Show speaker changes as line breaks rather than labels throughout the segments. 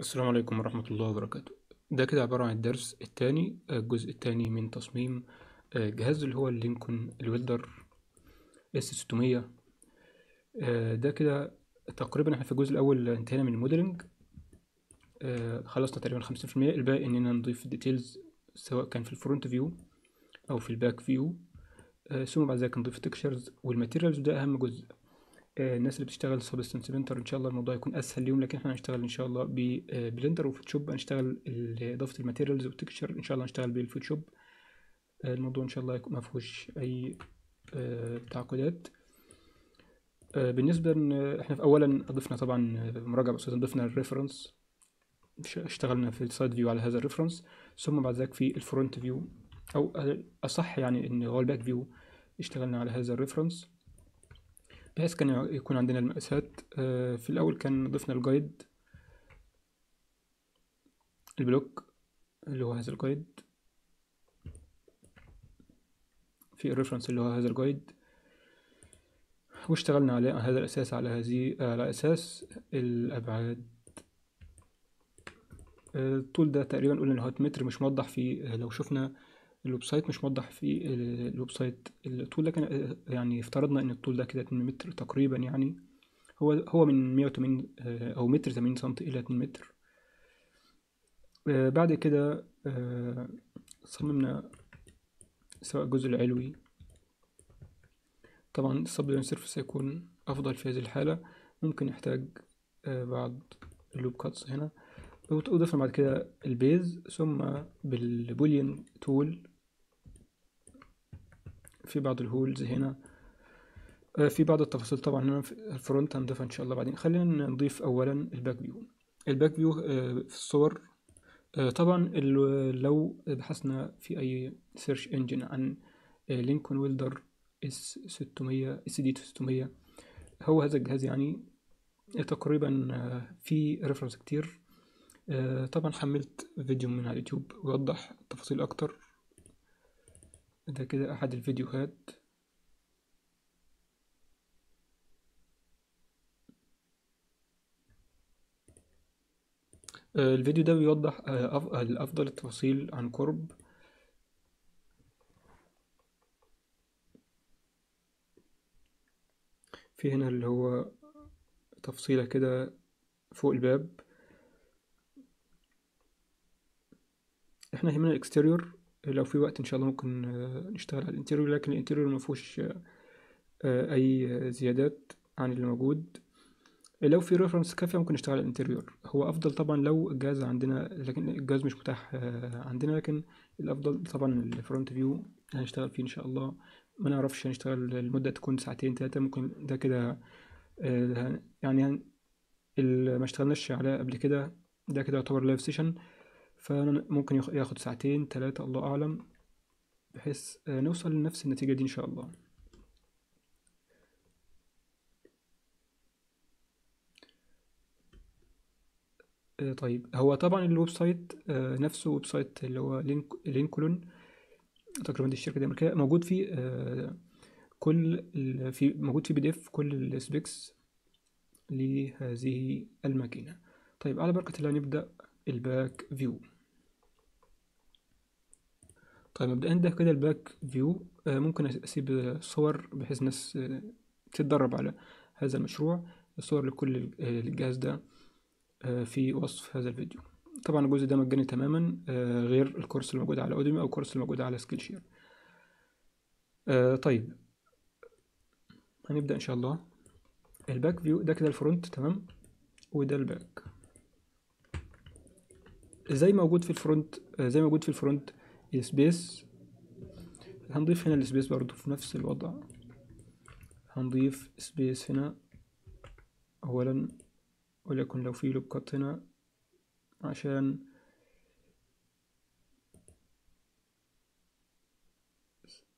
السلام عليكم ورحمة الله وبركاته. ده كده عبارة عن الدرس التاني الجزء التاني من تصميم آه، جهاز اللي هو اللينكولن ال welder SA 600 آه، ده كده تقريبا إحنا في الجزء الأول انتهينا من ال modeling. آه، خلصنا تقريبا خمسين في المية. الباقي إننا نضيف details سواء كان في ال front view أو في ال back view ثم بعد ذلك نضيف textures وال materials ده أهم جزء. آه، الناس اللي بتشتغل Substance بلندر إن شاء الله الموضوع يكون أسهل ليهم لكن إحنا هنشتغل إن شاء الله ببلندر وفوتوشوب هنشتغل إضافة ال materials وال texture إن شاء الله هنشتغل بالفوتوشوب آه، الموضوع إن شاء الله ما فيهوش أي آه، تعقيدات. آه، بالنسبة إحنا في اولا ضفنا طبعا مراجعة بسيطه ضفنا ال reference اشتغلنا في ال side view على هذا ال reference ثم بعد ذلك في ال front view أو أصح يعني إن هو ال back view اشتغلنا على هذا ال reference بحيث كان يكون عندنا المقاسات آه، في الأول كان ضفنا ال guide ال block اللي هو هذا ال guide في ال reference اللي هو هذا ال guide واشتغلنا على هذا الأساس على هذه على أساس الأبعاد. آه، الطول ده تقريبا قلنا إن هو متر مش موضح في لو شفنا ال website مش موضح في ال- ال website الطول ده كان يعني افترضنا إن الطول ده كده 2 متر تقريبا يعني هو هو من 180 آه، أو متر 80 سم إلى 2 متر. آه، بعد كده آه، صممنا سواء الجزء العلوي. طبعا ال spline surface هيكون أفضل في هذه الحالة. ممكن يحتاج آه، بعض ال loop cuts هنا. وضفنا بعد كده ال base ثم بال boolean tool. في بعض ال holes هنا. آه، في بعض التفاصيل طبعا هنا في ال front هنضيفها إن شاء الله بعدين. خلينا نضيف اولا ال back view. ال back view آه، في الصور آه، طبعا لو بحثنا في أي search engine عن لينكولن welder SA 600 SD 600 هو هذا الجهاز يعني تقريبا في reference كتير. طبعا حملت فيديو من على اليوتيوب يوضح التفاصيل أكتر. ده كده أحد الفيديوهات. آه، الفيديو ده بيوضح آه، أف- الأفضل التفاصيل عن قرب. في هنا اللي هو تفصيلة كده فوق الباب. إحنا يهمنا ال exterior لو في وقت إن شاء الله ممكن آه، نشتغل على ال interior لكن ال interior ما فيهوش آه، آه، أي زيادات عن اللي موجود. لو في reference كافية ممكن نشتغل على ال interior. هو أفضل طبعا لو الجهاز عندنا لكن الجهاز مش متاح عندنا لكن الأفضل طبعا ال front view هنشتغل فيه إن شاء الله. ما نعرفش هنشتغل المدة تكون ساعتين تلاتة ممكن ده كده يعني ما اشتغلناش عليه قبل كده ده كده يعتبر live session فممكن ياخ- ياخد ساعتين تلاتة الله أعلم بحيث آه، نوصل لنفس النتيجة دي إن شاء الله. آه، طيب هو طبعا ال website آه، نفسه website اللي هو لينك لينكولن تقريبا دي الشركة دي أمريكية موجود فيه كل في موجود فيه PDF كل ال specs لهذه الماكينة. طيب على بركة الله نبدأ ال back view. طيب مبدئيا ده كده ال back view. آه، ممكن أسيب آه، صور بحيث الناس آه، تتدرب على هذا المشروع. الصور لكل آه، الجهاز ده في وصف هذا الفيديو. طبعا الجزء ده مجاني تماما غير الكورس اللي موجود على Udemy أو الكورس اللي موجود على Skillshare طيب. هنبدأ إن شاء الله. ال back view ده كده ال front تمام؟ وده ال back. زي موجود في ال front آه، زي موجود في ال front ال space هنضيف هنا ال space برضو في نفس الوضع. هنضيف space هنا. اولا وليكن لو في loop cut هنا عشان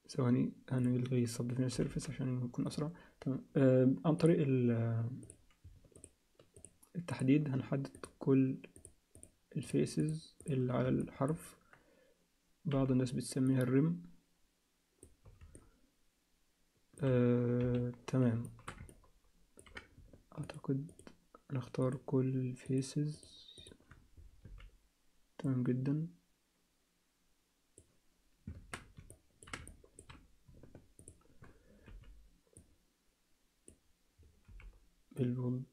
ثواني هنلغي ال subdivision surface عشان يكون أسرع. تمام. آه عن طريق ال- التحديد هنحدد كل ال faces اللي على الحرف. بعض الناس بتسميها ال rim. آه، تمام. أعتقد نختار كل ال faces. تمام جدا. بال bold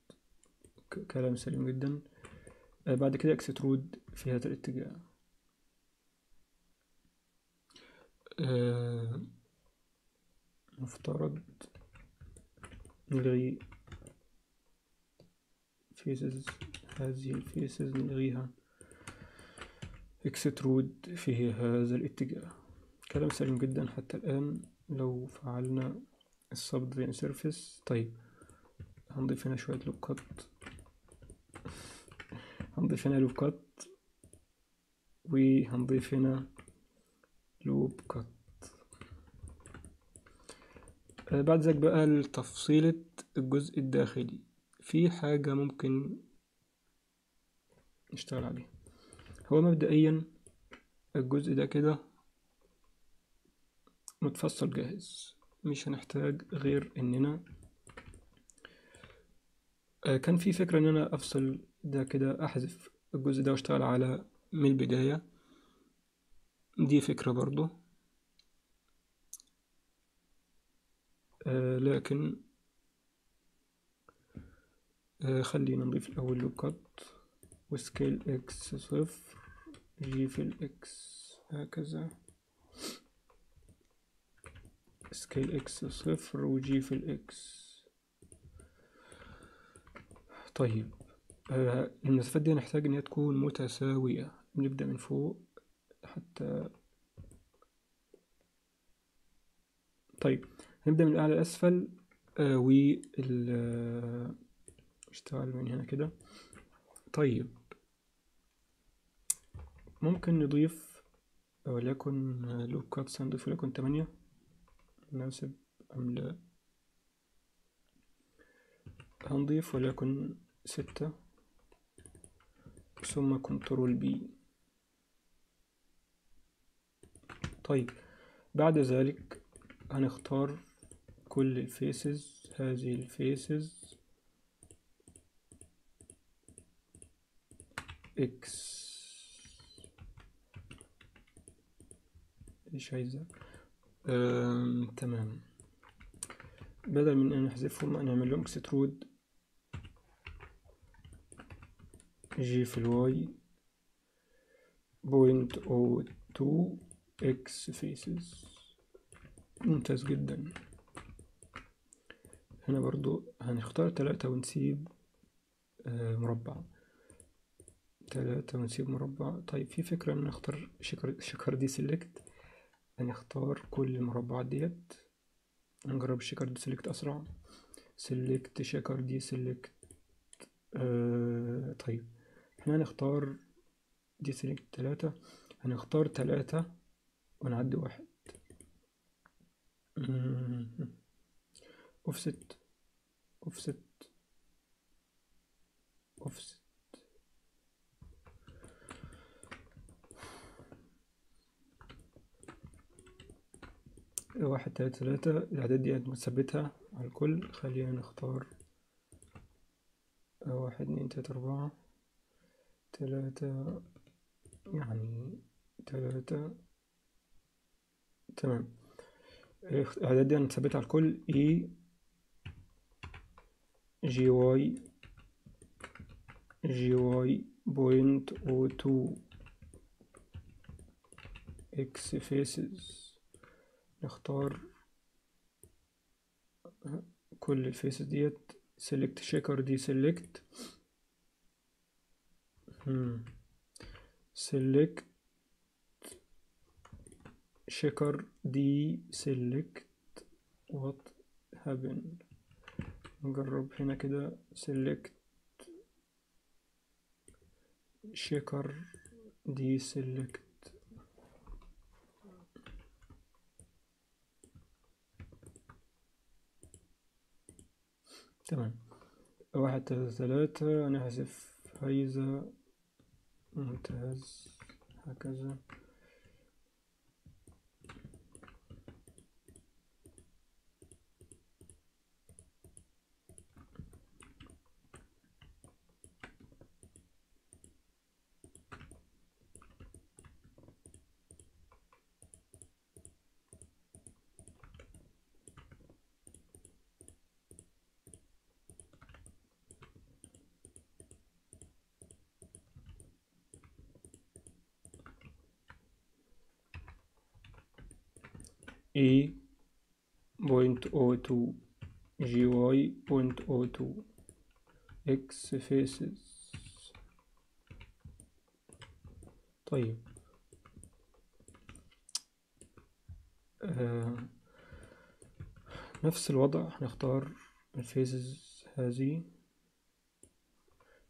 كلام سليم جدا. بعد كده extrude في هذا الاتجاه. آه، مفترض نلغي faces هذه ال faces نلغيها. extrude في هذا الاتجاه. كلام سليم جدا حتى الآن. لو فعلنا ال sub surface طيب هنضيف هنا شوية loop cut هنضيف هنا loop cut وهنضيف هنا لوب كات آه، بعد ذلك بقى لتفصيلة الجزء الداخلي. في حاجة ممكن نشتغل عليها. هو مبدئيا الجزء ده كده متفصل جاهز. مش هنحتاج غير إننا آه، كان في فكرة إن أنا أفصل ده كده أحذف الجزء ده وأشتغل على من البداية. دي فكرة برضو. آه، لكن آه، خلينا نضيف الأول loop cut و scale X صفر G في ال X هكذا. scale X صفر و G في ال X طيب. المسافات دي هنحتاج إن هي تكون متساوية. نبدأ من فوق حتى طيب هنبدأ من الأعلى لأسفل آه وال آه، اشتغل من هنا كده. طيب ممكن نضيف وليكن لوب كات هنضيف وليكن تمانية. مناسب أم لا؟ هنضيف وليكن ستة. ثم Ctrl B. طيب بعد ذلك هنختار كل ال faces. هذه ال faces X إيش عايزة؟ تمام. بدل من أن نحذفهم نعمل لهم اكسترود جي في الواي بوينت أو تو إكس فيسز ممتاز جدا. هنا برضو هنختار تلاتة ونسيب آه، مربع. تلاتة ونسيب مربع. طيب في فكرة إن نختار checker, checker deselect هنختار كل المربعات ديت. نجرب ال checker deselect أسرع. select checker deselect آه طيب. إحنا هنختار deselect تلاتة. هنختار تلاتة ونعدي واحد. أوفست. أوفست. أوفست. واحد تلاتة تلاتة. الأعداد دي مثبتها على الكل. خلينا نختار واحد اتنين تلاتة أربعة. تلاتة يعني تلاتة. تمام. الأعداد دي هنثبتها على الكل. اي جي واي جي واي بوينت أو تو إكس فيسز نختار كل الفيسز ديت. Select شيكر دي select. Select شيكر دي select what happened نجرب هنا كده. select شيكر دي select تمام. واحد تلاتة ثلاثة نحذف هيزة ممتاز هكذا E G Y point O two X faces طيب نفس الوضع هنختار ال faces هذه.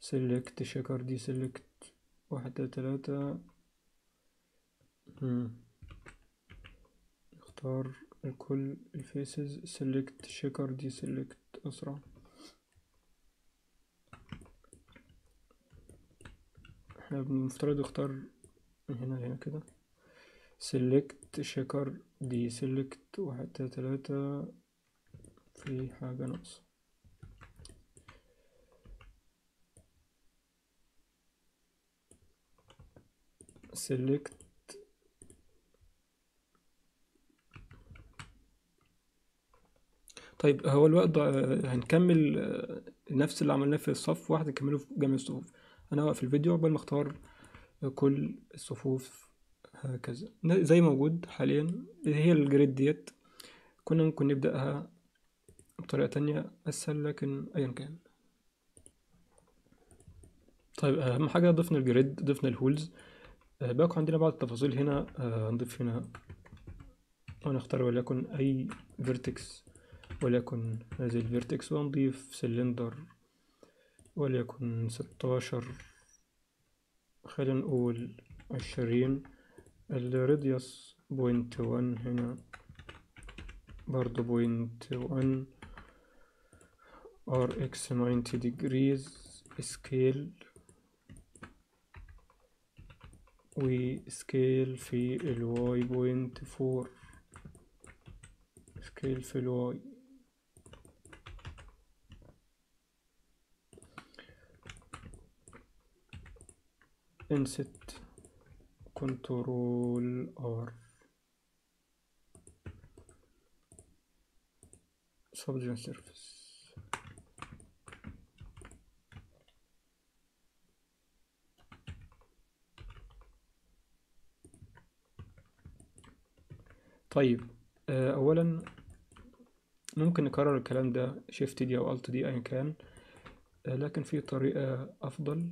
Select checker deselect واحدة مم. نختار الكل الفيسز select شكر دي select أسرع. إحنا المفترض نختار من هنا لهنا كده. select شكر دي select واحدة تلاتة. في حاجة ناقصة. select طيب هو الوقت هنكمل آه، نفس اللي عملناه في الصف واحد نكمله في جميع الصفوف. أنا واقف الفيديو قبل ما أختار كل الصفوف هكذا. زي موجود حاليا هي الجريد ديت. كنا ممكن نبدأها بطريقة تانية أسهل لكن أيا كان. طيب أهم حاجة ضفنا ال grid ضفنا ال holes. آه، باقي عندنا بعض التفاصيل هنا. آه، نضيف هنا ونختار وليكن أي vertex وليكن هذه ال vertex ونضيف سلندر وليكن ستاشر. خلينا نقول عشرين. ال radius point one هنا. برضو point one R X ninety degrees scale و scale في ال Y point four scale في ال Y inset control R subject surface طيب آه، اولا ممكن نكرر الكلام ده شيفت دي أو ألت دي ايا كان آه، لكن في طريقة أفضل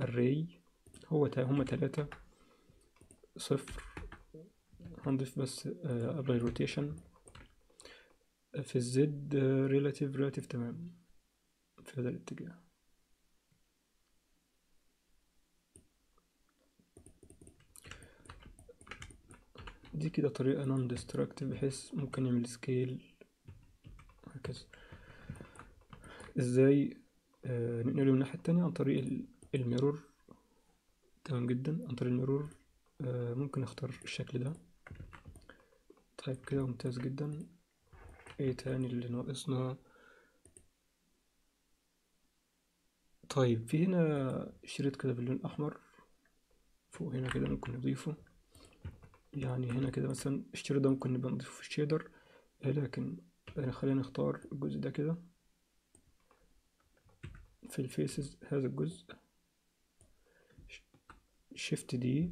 الري هو هما تلاتة. صفر. هنضيف بس آه، قبل ال rotation في ال Z relative relative تمام. في هذا الاتجاه. دي كده طريقة non-destructive بحيث ممكن نعمل scale هكذا. إزاي؟ آه ننقله من الناحية التانية عن طريق ال- ال mirror. تمام جدا. عن طريق الميرور آه ممكن نختار الشكل ده. طيب كده ممتاز جدا. إيه تاني اللي ناقصنا؟ طيب في هنا شريط كده باللون أحمر. فوق هنا كده ممكن نضيفه. يعني هنا كده مثلا الشريط ده ممكن نبقى نضيفه في الشيدر. آه، لكن آه، خلينا نختار الجزء ده كده. في ال faces هذا الجزء. shift D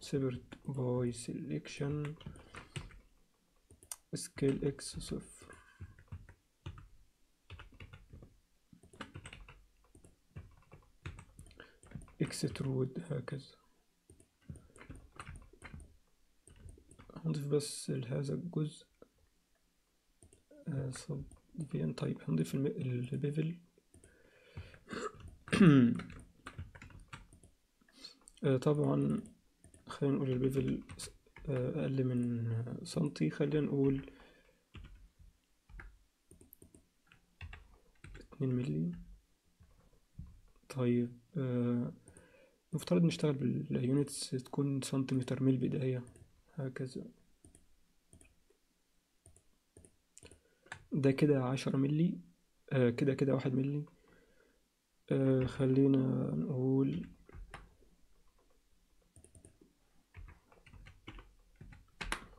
separate by selection scale X صفر extrude هكذا هنضيف بس لهذا الجزء فين طيب هنضيف ال bevel طبعا خلينا نقول ال bevel آه، أقل من سنتي. خلينا نقول اتنين ملي طيب آه، نفترض نشتغل بال units تكون سنتيمتر من البداية هكذا. ده كده عشرة ملي آه كده كده واحد ملي آه خلينا نقول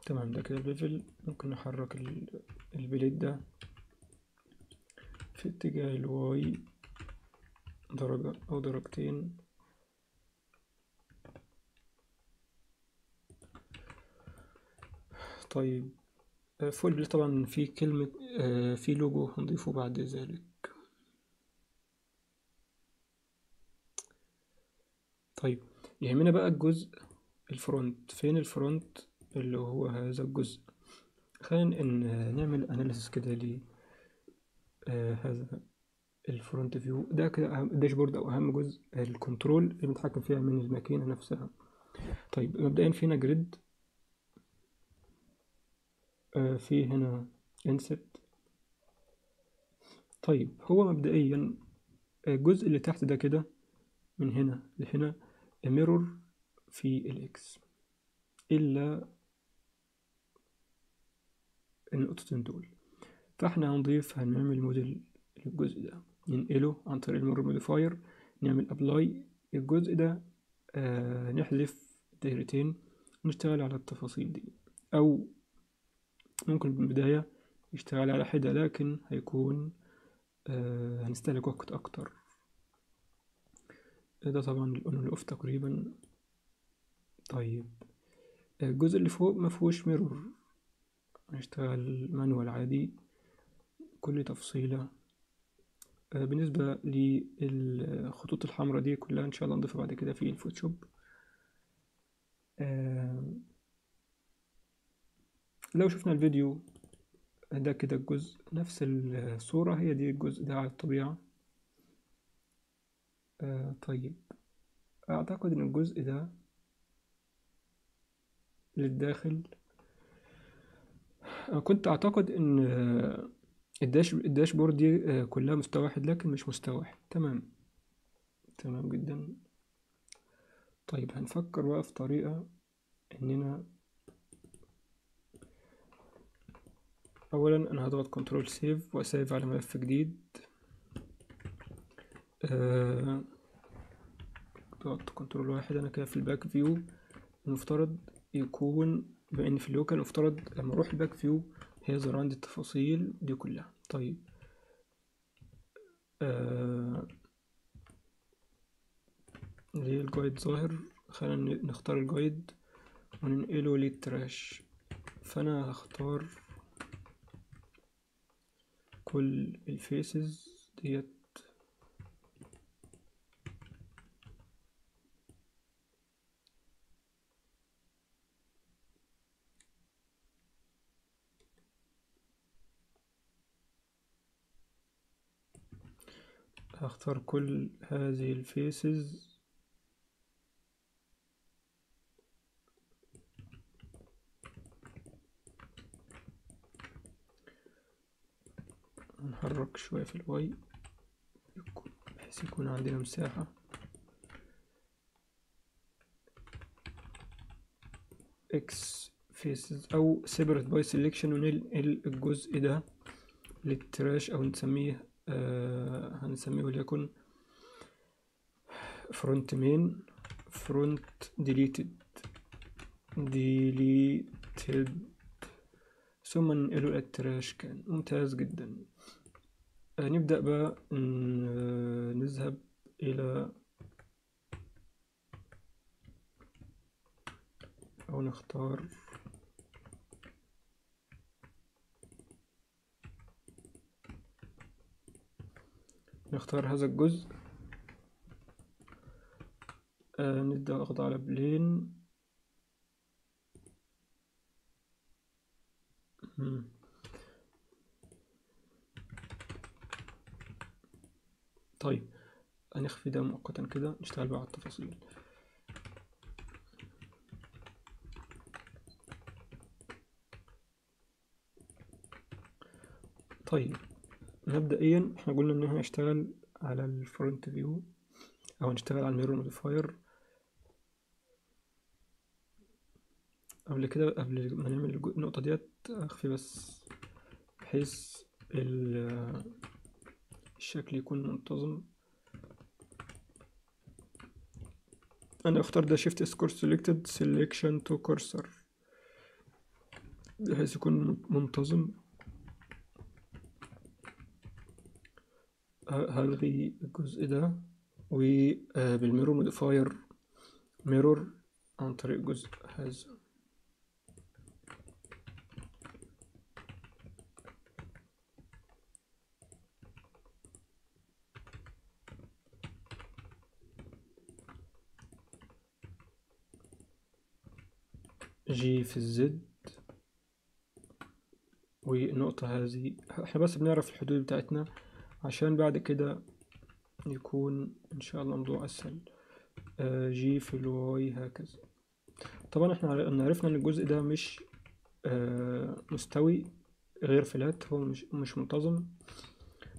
تمام ده كده ال bevel ممكن نحرك ال- ال blade ده في اتجاه ال Y درجة أو درجتين. طيب آه، فوق ال blade طبعا في كلمة آه، في لوجو هنضيفه بعد ذلك. طيب يهمنا بقى الجزء ال front فين ال front اللي هو هذا الجزء. خلينا نعمل analysis كده ل آه، هذا ال front view ده كده ال dashboard أو أهم جزء. ال control اللي بنتحكم فيها من الماكينة نفسها. طيب مبدئيا فينا grid في هنا insert طيب هو مبدئيا الجزء اللي تحت ده كده من هنا لهنا mirror في ال X إلا النقطتين دول. فاحنا هنضيف هنعمل موديل للجزء ده. ننقله عن طريق ال mirror modifier نعمل apply الجزء ده آه نحذف دايرتين ونشتغل على التفاصيل دي. أو ممكن بالبداية يشتغل على حدة لكن هيكون آه هنستهلك وقت أكتر. ده طبعا ال on وال off تقريبا. طيب الجزء اللي فوق مفهوش mirror هنشتغل manual عادي كل تفصيلة. آه بالنسبة للخطوط الحمراء دي كلها إن شاء الله نضيفها بعد كده في الفوتوشوب. آه لو شفنا الفيديو ده كده الجزء نفس الصورة هي دي الجزء ده على الطبيعة. آه طيب. أعتقد إن الجزء ده للداخل. أنا كنت أعتقد إن آه، ال dash ال dashboard دي آه، كلها مستوى واحد لكن مش مستوى واحد. تمام. تمام جدا. طيب هنفكر بقى في طريقة إننا اولا أنا هضغط control save وأ save على ملف جديد. آه، ضغطت control واحد أنا كده في ال back view المفترض يكون بما إن في ال local المفترض لما أروح ال back view هيظهر عندي التفاصيل دي كلها. طيب. آه، ليه ال guide ظاهر. خلينا نختار ال guide وننقله لل trash. فأنا هختار كل ال faces ديت هختار كل هذه ال faces. نحرك شوية في ال Y بحيث يكون عندنا مساحة. X faces أو separate by selection وننقل الجزء ده للتراش أو نسميه هنسميه وليكن front main front deleted deleted. ثم ننقله التراش كان. ممتاز جدا. آه نبدأ بقى. آه، نذهب إلى أو نختار نختار هذا الجزء. آه نبدأ أضغط على بلين. طيب هنخفي ده مؤقتا كده نشتغل بقى على التفاصيل. طيب. مبدئيا إحنا قلنا إن إحنا هنشتغل على ال front view أو هنشتغل على ال mirror modifier قبل كده قبل ما نعمل النقطة ديت أخفي بس بحيث ال- الشكل يكون منتظم. أنا اختار ده shift S cursor selected selection to cursor بحيث يكون منتظم. هلغي الجزء ده؟ وبالميرور آه، موديفاير ميرور عن طريق جزء هذا. G في ال Z والنقطة هذه إحنا بس بنعرف الحدود بتاعتنا. عشان بعد كده يكون إن شاء الله الموضوع أسهل. آه، G في ال Y هكذا. طبعا إحنا عر- عرفنا إن الجزء ده مش آه، مستوي غير flat هو مش مش منتظم.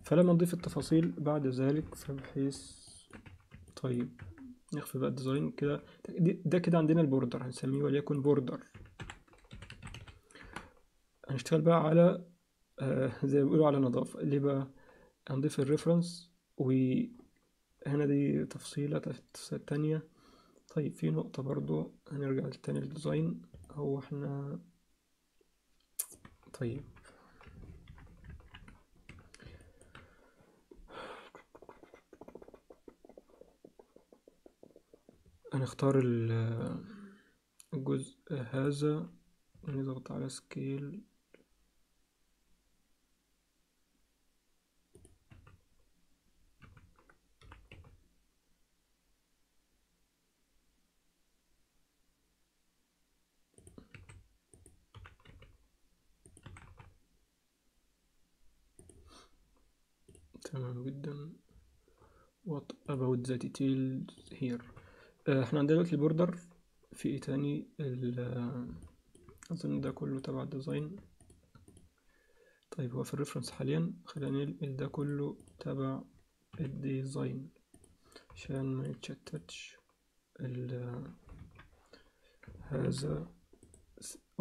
فلما نضيف التفاصيل بعد ذلك فبحيث طيب نخفي بقى ال design كده. ده كده عندنا ال border هنسميه وليكن border. هنشتغل بقى على آه زي ما بيقولوا على نظافة. ليه بقى؟ هنضيف ال reference وهنا دي تفصيلة التانية طيب في نقطة برضو هنرجع تاني لل design هو إحنا طيب. هنختار ال- الجزء هذا ونضغط على سكيل تمام جدا. What about the details here? آه، إحنا عندنا دلوقتي ال border. في إيه تاني؟ أظن ده كله تبع ال design. طيب هو في ال reference حاليا. خلينا ننقل ده كله تبع ال design. عشان ما يتشتتش. ال هذا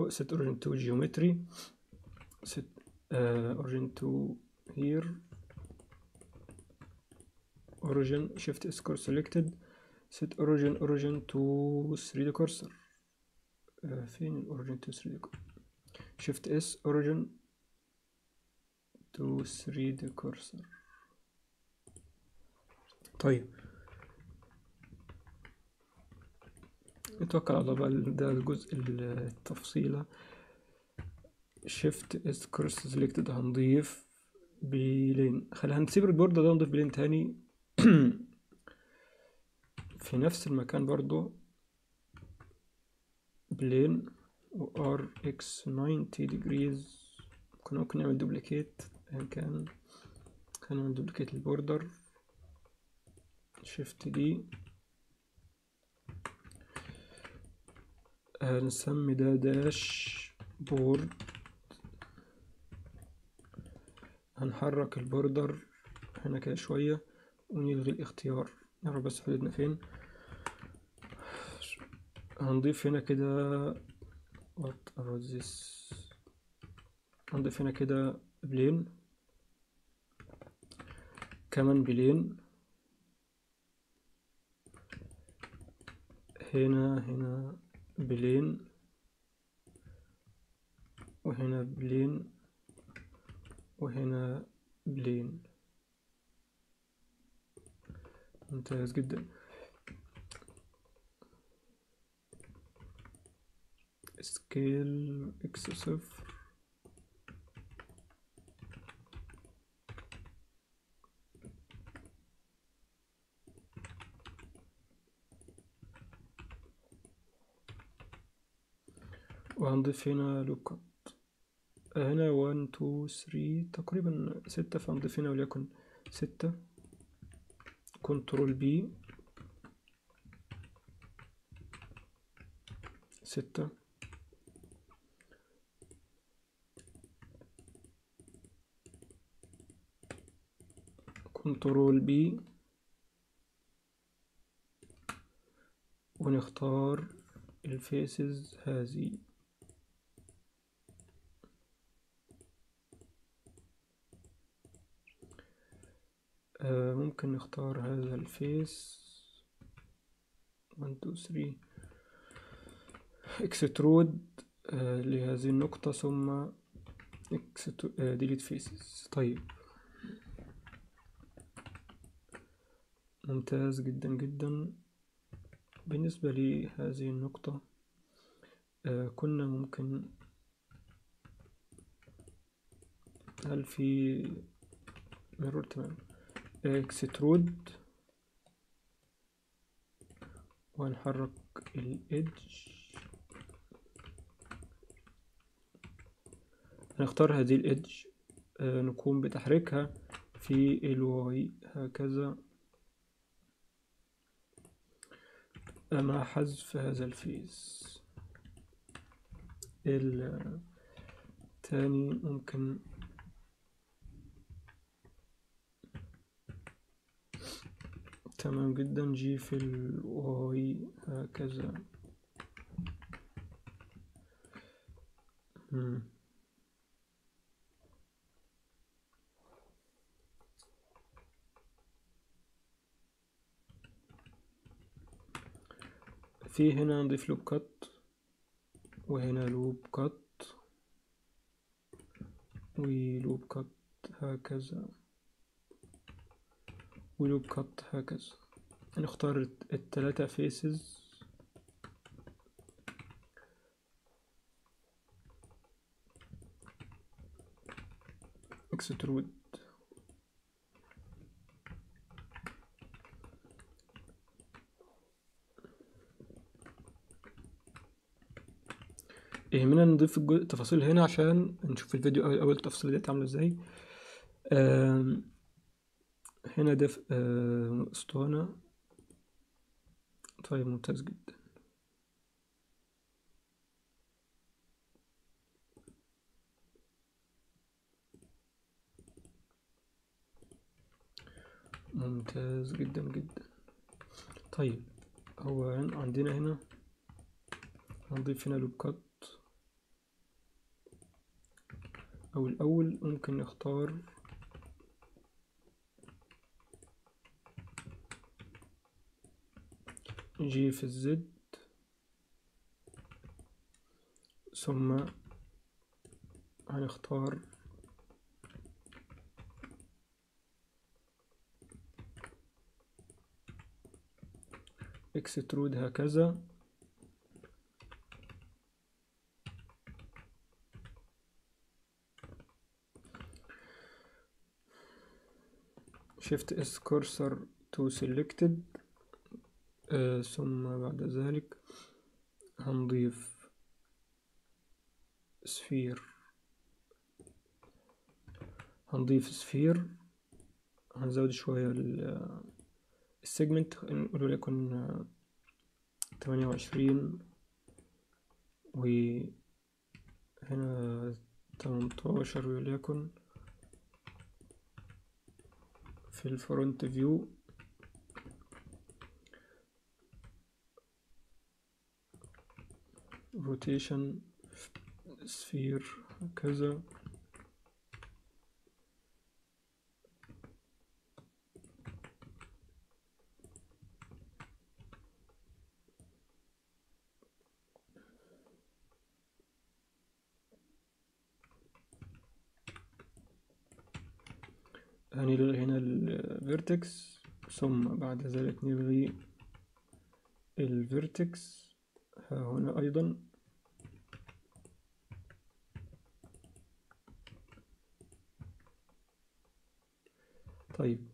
set origin to geometry. Set uh, origin to here. Origin shift is core selected set origin origin to 3D cursor آه، فين ال origin to 3D cursor shift S origin to 3D cursor طيب نتوكل على الله ده الجزء التفصيلة shift S cursor selected هنضيف plane خلينا هنسيب ال border ده ونضيف plane تاني في نفس المكان برضو. plane و R X 90 degrees. كنا ممكن نعمل duplicate أيا كان. خلينا نعمل duplicate ال border. shift D آه نسمي ده dashboard هنحرك ال border هنا كده شوية. ونلغي الاختيار. نعرف بس حدودنا فين هنضيف هنا كده what about this هنضيف هنا كده plane. كمان plane. هنا هنا plane. وهنا plane. وهنا plane. ممتاز جدا. scale X صفر. وهنضيف هنا loop هنا 1 2 3 تقريبا ستة فهنضيف هنا وليكن ستة. control B. ستة. control B. ونختار ال faces هذه آه ممكن نختار ال face 1 2 3 extrude آه لهذه النقطة ثم delete faces طيب. ممتاز جدا جدا. بالنسبة لهذه النقطة آه كنا ممكن هل في ميرور تمام. اكسترود ونحرك الإدج هنختار هذه الإدج آه نقوم بتحريكها في ال Y هكذا. مع حذف هذا ال face الثاني ممكن تمام جدا. G في ال Y هكذا. في هنا نضيف loop cut وهنا loop cut و loop cut هكذا. و loop cut هكذا. نختار التلاتة faces extrude يهمنا نضيف التفاصيل هنا عشان نشوف الفيديو أول أول التفاصيل ديت عاملة إزاي. هنا ده في- آم، أسطوانة. طيب ممتاز جدا. ممتاز جدا جدا. طيب هو عندنا هنا هنضيف هنا لوب كات أو الأول ممكن نختار جي في الزد ثم هنختار اكسترود هكذا. Shift s cursor to selected. آه ثم بعد ذلك هنضيف سفير. هنضيف سفير. هنزود شوية ال- السيجمنت نقول ليكن تمانية وعشرين. وهنا تمنتاشر وليكن في ال front view rotation sphere هكذا هنلغي هنا ال vertex ثم بعد ذلك نلغي ال vertex ها هنا أيضا. طيب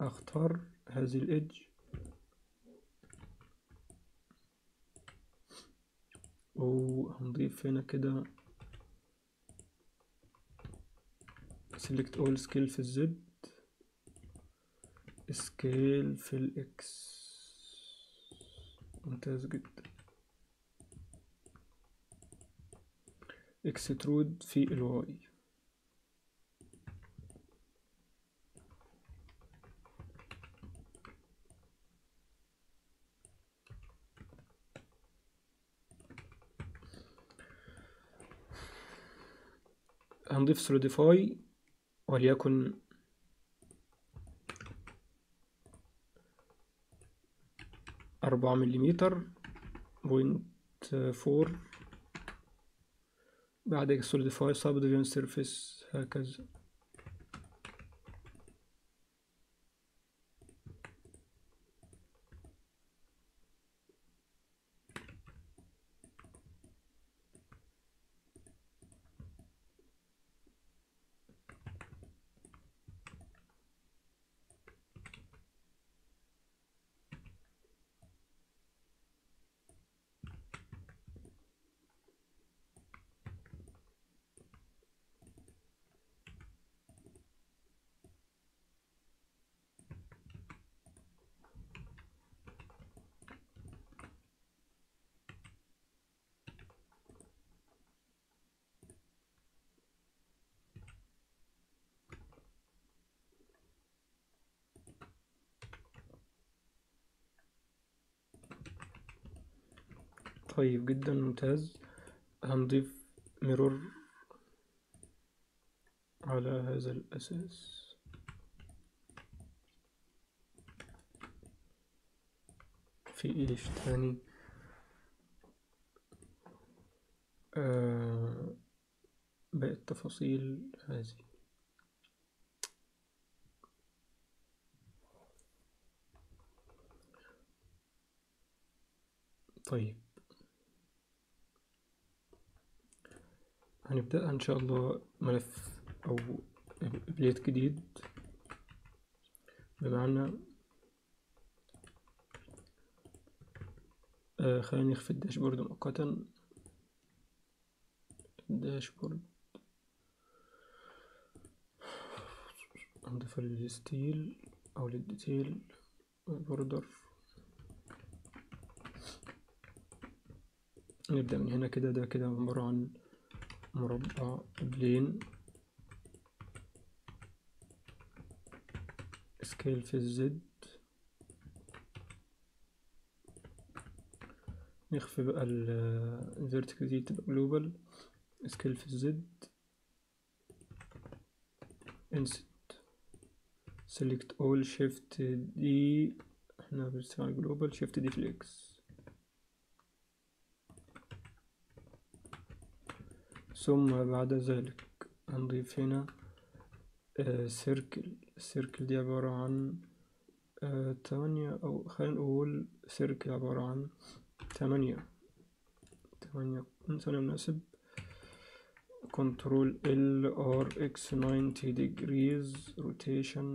أختار هذه الإدج. وهنضيف هنا كده. Select all scale في الزد. Scale في الإكس. ممتاز جدا. Extrude في الواي. هنضيف solidify وليكن أربعة مليمتر بوينت فور بعد solidify subdivision surface هكذا. طيب جدا ممتاز. هنضيف ميرور على هذا الأساس. في إيش تاني. آه باقي التفاصيل هذه. طيب. هنبدأ. إن شاء الله ملف أو plate جديد. بمعنى آه خلينا نخفي ال dashboard مؤقتا. ال dashboard. نضيف لل steel أو لل detail. border نبدأ من هنا كده. ده كده عبارة عن مربع plane scale في ال Z نخفي بقى ال vertical دي تبقى global scale في ال Z insert select all shift D إحنا بنستعمل global shift D في ثم بعد ذلك هنضيف هنا circle ال circle دي عبارة عن آه تمانية أو خلينا نقول circle عبارة عن تمانية تمانية ثانية مناسب كنترول ال ار إكس 90 degrees rotation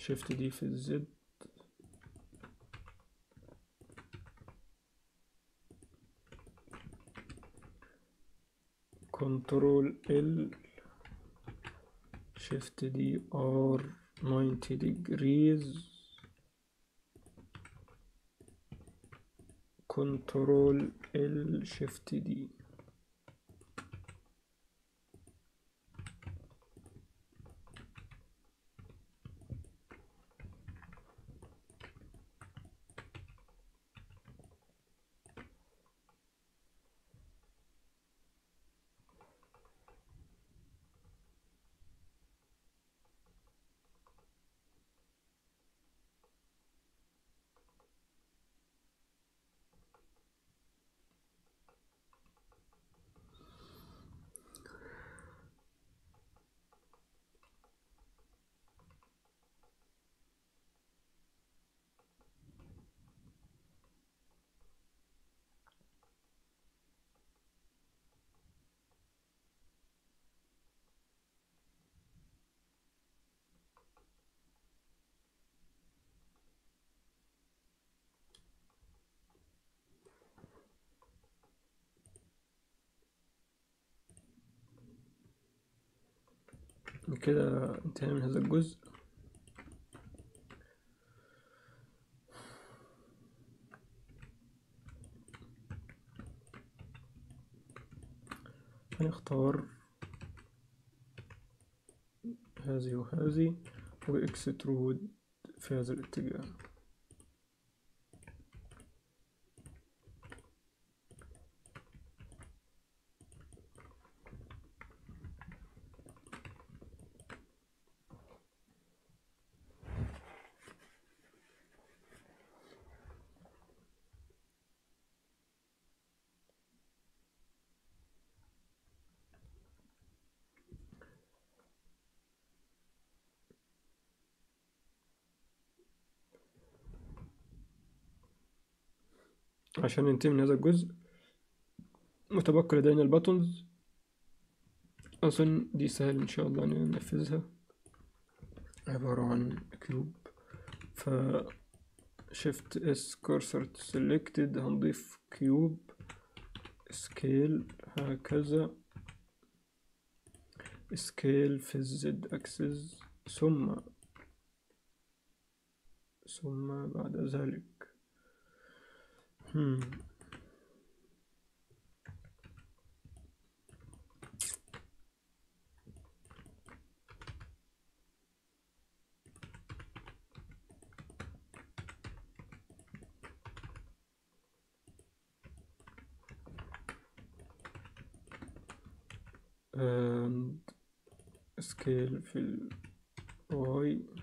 شيفت دي في الزد كنترول ال شيفت دي ار 90 degrees. كنترول ال شيفت دي كده انتهينا من هذا الجزء. هنختار هذه وهذه واكسترود في هذا الاتجاه. عشان ننتهي من هذا الجزء. متبقى لدينا ال buttons أظن دي سهل إن شاء الله ننفذها عبارة عن cube. ف shift S cursor selected. هنضيف cube. scale. هكذا. scale في ال Z axis. ثم. ثم بعد ذلك. Hmm. and scale fill y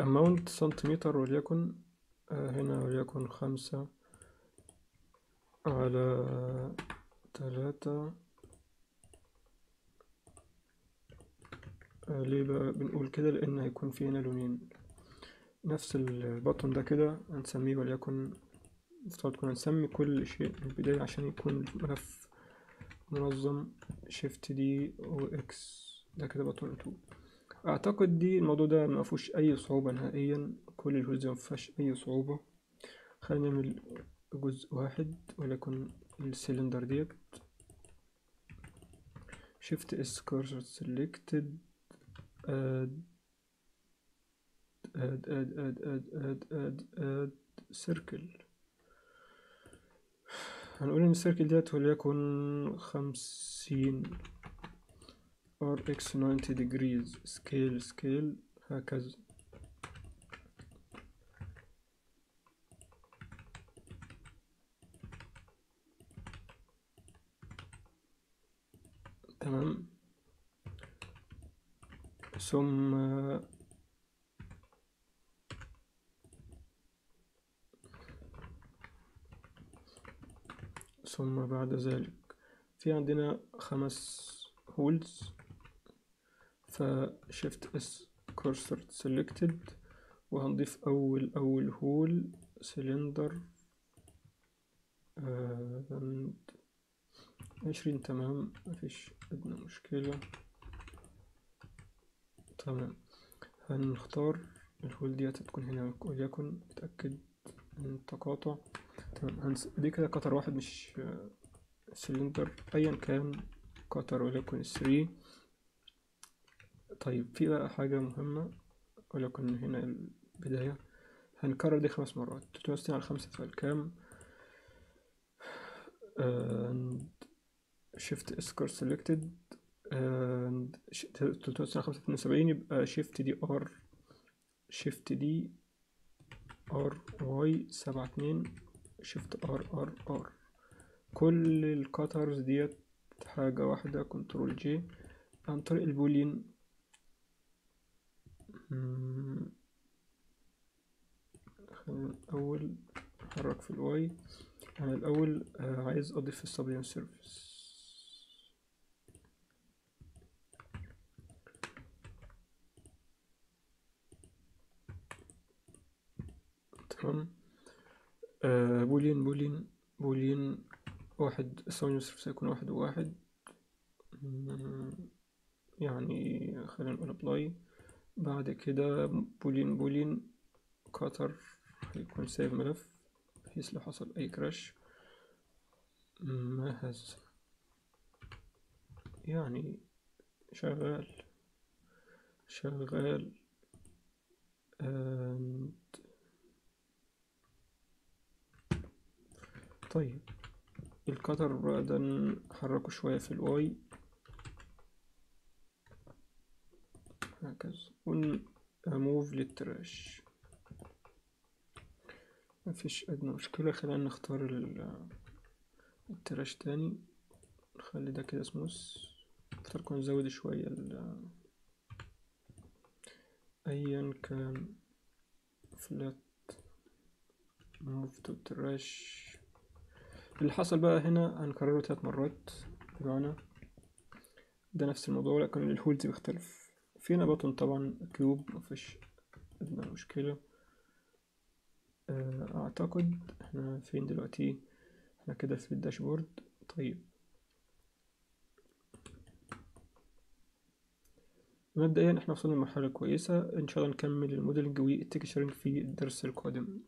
الأماونت سنتيمتر وليكن آه، هنا وليكن خمسة على تلاتة آه، ليه بقى بنقول كده؟ لأن هيكون في هنا لونين. نفس البطن ده كده هنسميه وليكن مفترض كنا نسمي كل شيء من البداية عشان يكون الملف منظم. شيفت دي أو إكس ده كده button two. أعتقد دي الموضوع ده ما فيهوش أي صعوبة نهائيا. كل ال holes ما فيهاش أي صعوبة. خلينا نعمل جزء واحد وليكن السلندر ديت. shift S cursor selected add add add add add add add add circle هنقول إن ال circle ديت وليكن خمسين إكس 90 degrees سكيل سكيل هكذا. تمام. ثم ثم بعد ذلك. في عندنا خمس holes ف shift S cursor selected وهنضيف أول أول hole cylinder عشرين تمام. مفيش ادنى مشكلة. تمام. هنختار ال hole ديت هتكون هنا وليكن نتأكد من التقاطع. تمام. هنس... دي كده قطر واحد مش سلندر ايا كان قطر وليكن 3 طيب في بقى حاجة مهمة ولكن هنا البداية. هنكرر دي خمس مرات. تلتمية وستين على خمسة تبقى كام and shift s curve selected. And تلتمية وستين على خمسة اتنين وسبعين يبقى shift دي r shift D R Y سبعة اتنين shift R R R. كل ال cutters ديت حاجة واحدة control J عن طريق ال boolean خلينا الأول نحرك في ال Y. أنا الأول آه عايز أضيف ال spline surface تمام. boolean boolean boolean واحد ال spline surface هيكون واحد وواحد. يعني خلينا نقول apply بعد كده boolean boolean cutter هيكون سايب ملف بحيث لو حصل أي crash. ما هز يعني شغال. شغال. And طيب. الكتر بقى ده نحركه شوية في الواي. هكذا. ونموف للتراش. مفيش أدنى مشكلة. خلينا نختار التراش تاني. نخلي ده كده سموث. نختار نزود شوية ال أيا كان flat move to trash اللي حصل بقى هنا هنكرره تلات مرات. ده نفس الموضوع لكن ال holes بيختلف. فينا button طبعا cube مفيش أدنى مشكلة. أعتقد إحنا فين دلوقتي؟ إحنا كده في الداشبورد. طيب. مبدئيا إحنا وصلنا لمرحلة كويسة. إن شاء الله نكمل الموديلنج والتكشرنج في الدرس القادم.